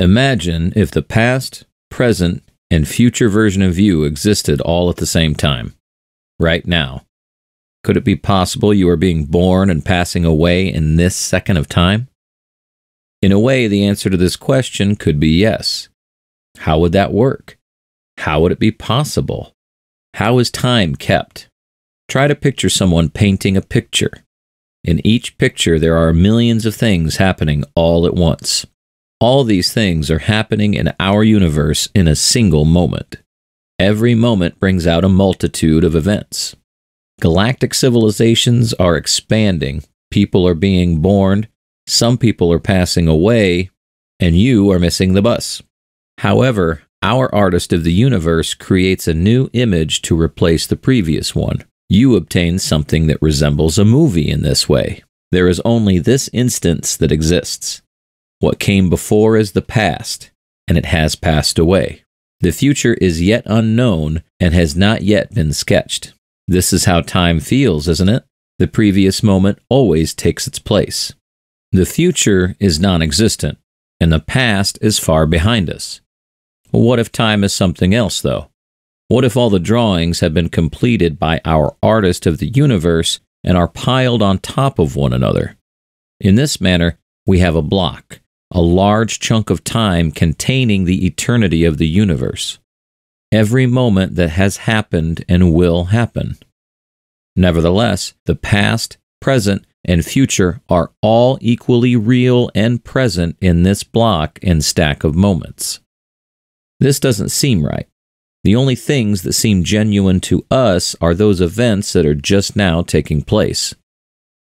Imagine if the past, present, and future version of you existed all at the same time, right now. Could it be possible you are being born and passing away in this second of time? In a way, the answer to this question could be yes. How would that work? How would it be possible? How is time kept? Try to picture someone painting a picture. In each picture, there are millions of things happening all at once. All these things are happening in our universe in a single moment. Every moment brings out a multitude of events. Galactic civilizations are expanding, people are being born, some people are passing away, and you are missing the bus. However, our artist of the universe creates a new image to replace the previous one. You obtain something that resembles a movie in this way. There is only this instance that exists. What came before is the past, and it has passed away. The future is yet unknown and has not yet been sketched. This is how time feels, isn't it? The previous moment always takes its place. The future is non existent, and the past is far behind us. What if time is something else, though? What if all the drawings have been completed by our artist of the universe and are piled on top of one another? In this manner, we have a block, a large chunk of time containing the eternity of the universe, every moment that has happened and will happen. Nevertheless, the past, present, and future are all equally real and present in this block and stack of moments. This doesn't seem right. The only things that seem genuine to us are those events that are just now taking place.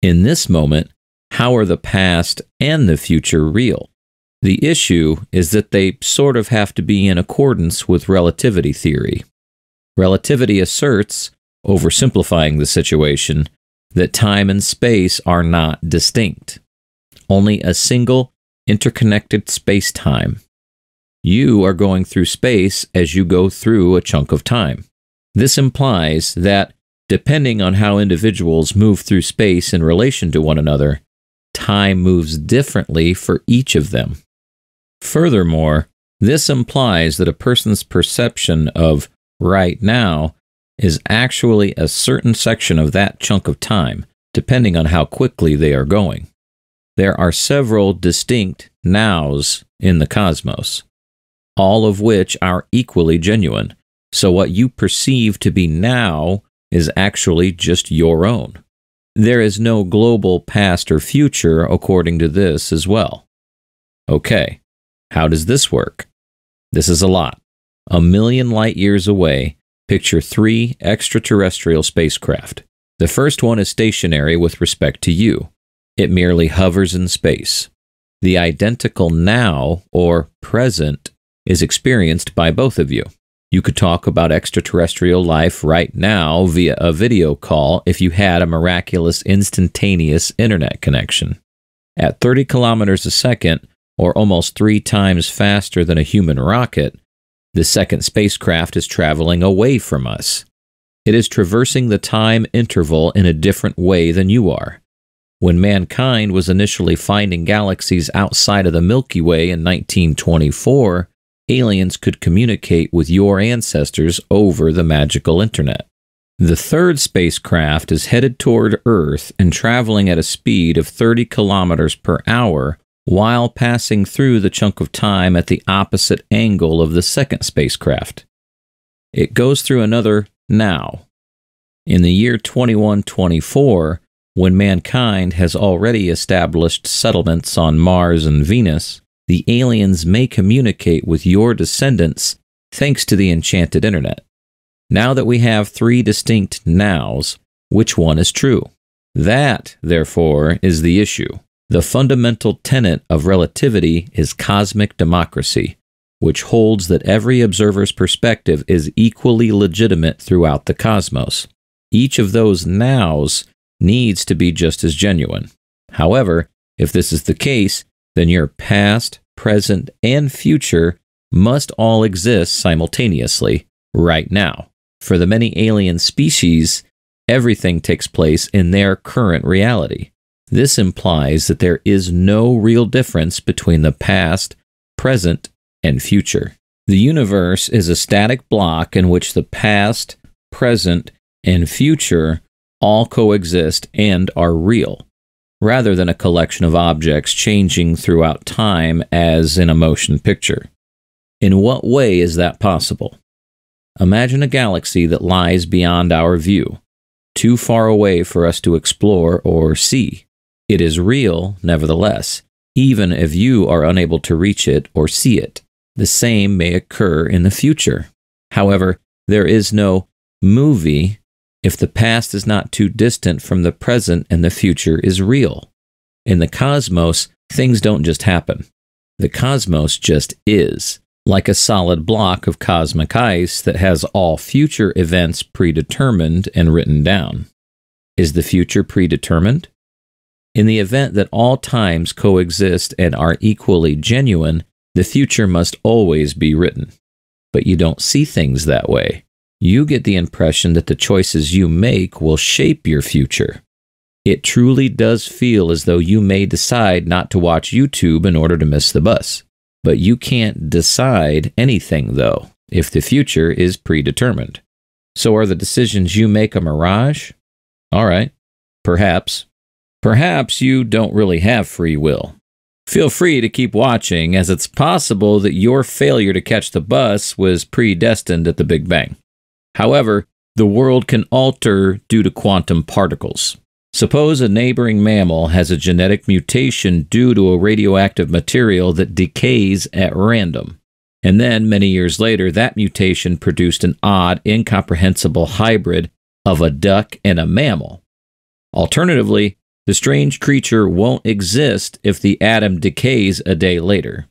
In this moment, how are the past and the future real? The issue is that they sort of have to be in accordance with relativity theory. Relativity asserts, oversimplifying the situation, that time and space are not distinct, only a single interconnected space time. You are going through space as you go through a chunk of time. This implies that, depending on how individuals move through space in relation to one another, time moves differently for each of them. Furthermore, this implies that a person's perception of right now is actually a certain section of that chunk of time, depending on how quickly they are going. There are several distinct nows in the cosmos, all of which are equally genuine. So, what you perceive to be now is actually just your own. There is no global past or future according to this as well. Okay, how does this work? This is a lot. A million light years away, picture three extraterrestrial spacecraft. The first one is stationary with respect to you, it merely hovers in space. The identical now, or present, is experienced by both of you. You could talk about extraterrestrial life right now via a video call if you had a miraculous instantaneous internet connection. At 30 kilometers a second, or almost three times faster than a human rocket, the second spacecraft is traveling away from us. It is traversing the time interval in a different way than you are. When mankind was initially finding galaxies outside of the Milky Way in 1924, aliens could communicate with your ancestors over the magical internet. The third spacecraft is headed toward Earth and traveling at a speed of 30 kilometers per hour while passing through the chunk of time at the opposite angle of the second spacecraft. It goes through another now. In the year 2124, when mankind has already established settlements on Mars and Venus, the aliens may communicate with your descendants thanks to the enchanted internet. Now that we have three distinct nows, which one is true? That, therefore, is the issue. The fundamental tenet of relativity is cosmic democracy, which holds that every observer's perspective is equally legitimate throughout the cosmos. Each of those nows needs to be just as genuine. However, if this is the case, then your past, present, and future must all exist simultaneously right now. For the many alien species, everything takes place in their current reality. This implies that there is no real difference between the past, present and future. The universe is a static block in which the past, present, and future all coexist and are real, rather than a collection of objects changing throughout time as in a motion picture. In what way is that possible? Imagine a galaxy that lies beyond our view, too far away for us to explore or see. It is real, nevertheless, even if you are unable to reach it or see it. The same may occur in the future. However, there is no movie if the past is not too distant from the present and the future is real. In the cosmos, things don't just happen. The cosmos just is, like a solid block of cosmic ice that has all future events predetermined and written down. Is the future predetermined? In the event that all times coexist and are equally genuine, the future must always be written. But you don't see things that way. You get the impression that the choices you make will shape your future. It truly does feel as though you may decide not to watch YouTube in order to miss the bus. But you can't decide anything, though, if the future is predetermined. So are the decisions you make a mirage? All right, perhaps. Perhaps you don't really have free will. Feel free to keep watching, as it's possible that your failure to catch the bus was predestined at the Big Bang. However, the world can alter due to quantum particles. Suppose a neighboring mammal has a genetic mutation due to a radioactive material that decays at random. And then, many years later, that mutation produced an odd, incomprehensible hybrid of a duck and a mammal. Alternatively, the strange creature won't exist if the atom decays a day later.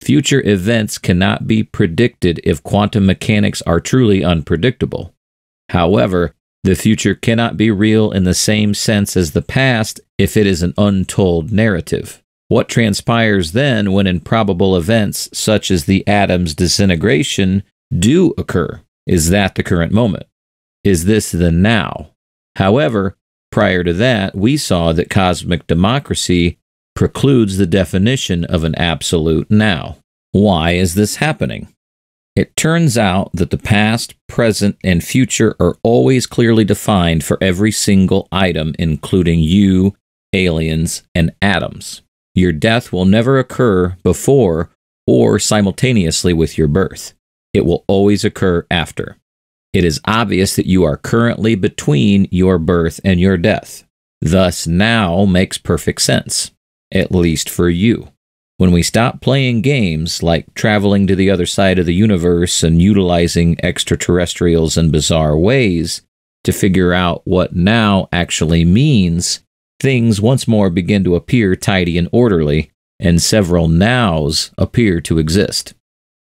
Future events cannot be predicted if quantum mechanics are truly unpredictable. However, the future cannot be real in the same sense as the past if it is an untold narrative. What transpires then when improbable events such as the atom's disintegration do occur? Is that the current moment? Is this the now? However, Prior to that, we saw that cosmic democracy precludes the definition of an absolute now. Why is this happening? It turns out that the past, present, and future are always clearly defined for every single item, including you, aliens, and atoms. Your death will never occur before or simultaneously with your birth. It will always occur after it is obvious that you are currently between your birth and your death. Thus, now makes perfect sense, at least for you. When we stop playing games like traveling to the other side of the universe and utilizing extraterrestrials in bizarre ways to figure out what now actually means, things once more begin to appear tidy and orderly, and several nows appear to exist.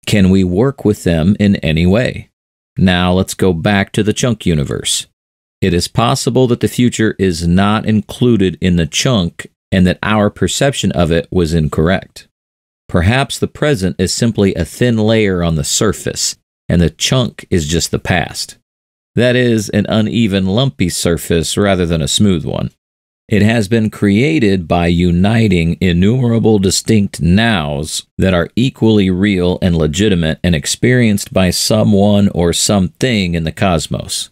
Can we work with them in any way? Now let's go back to the chunk universe. It is possible that the future is not included in the chunk and that our perception of it was incorrect. Perhaps the present is simply a thin layer on the surface, and the chunk is just the past. That is, an uneven, lumpy surface rather than a smooth one. It has been created by uniting innumerable distinct nows that are equally real and legitimate and experienced by someone or something in the cosmos.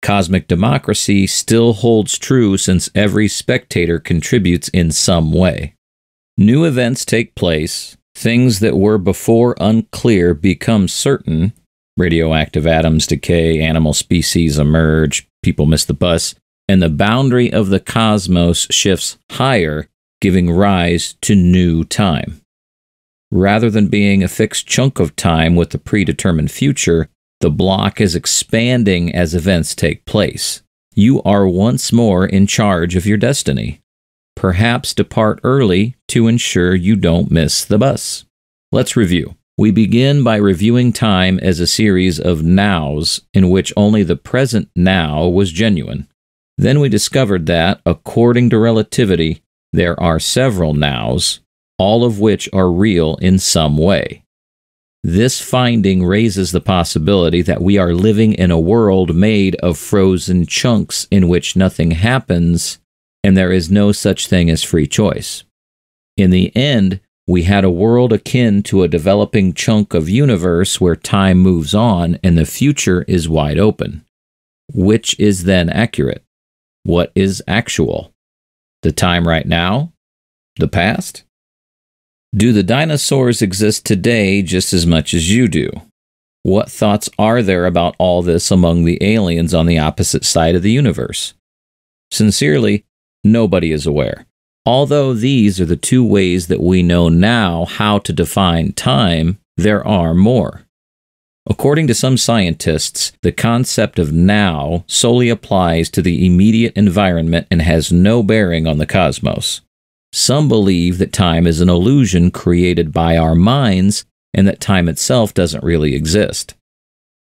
Cosmic democracy still holds true since every spectator contributes in some way. New events take place, things that were before unclear become certain. Radioactive atoms decay, animal species emerge, people miss the bus, and the boundary of the cosmos shifts higher, giving rise to new time. Rather than being a fixed chunk of time with a predetermined future, the block is expanding as events take place. You are once more in charge of your destiny. Perhaps depart early to ensure you don't miss the bus. Let's review. We begin by reviewing time as a series of nows in which only the present now was genuine. Then we discovered that, according to relativity, there are several nows, all of which are real in some way. This finding raises the possibility that we are living in a world made of frozen chunks in which nothing happens and there is no such thing as free choice. In the end, we had a world akin to a developing chunk of universe where time moves on and the future is wide open. Which is then accurate? What is actual? The time right now? The past? Do the dinosaurs exist today just as much as you do? What thoughts are there about all this among the aliens on the opposite side of the universe? Sincerely, nobody is aware. Although these are the two ways that we know now how to define time, there are more. According to some scientists, the concept of now solely applies to the immediate environment and has no bearing on the cosmos. Some believe that time is an illusion created by our minds and that time itself doesn't really exist.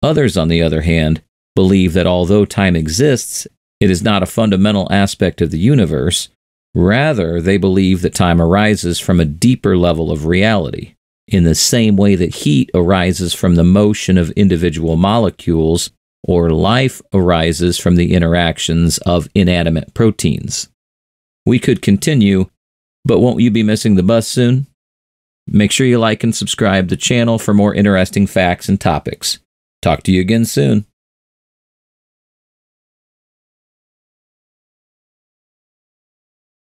Others, on the other hand, believe that although time exists, it is not a fundamental aspect of the universe. Rather, they believe that time arises from a deeper level of reality, in the same way that heat arises from the motion of individual molecules, or life arises from the interactions of inanimate proteins. We could continue, but won't you be missing the bus soon? Make sure you like and subscribe the channel for more interesting facts and topics. Talk to you again soon.